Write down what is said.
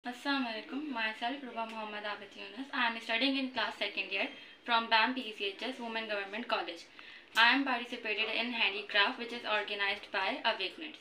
Assalamualaikum. Myself Ruba Muhammad Abid Yunus. I am studying in class second year from BAMM PCHS Women Government College. I am participated in handicraft which is organized by Awakenets.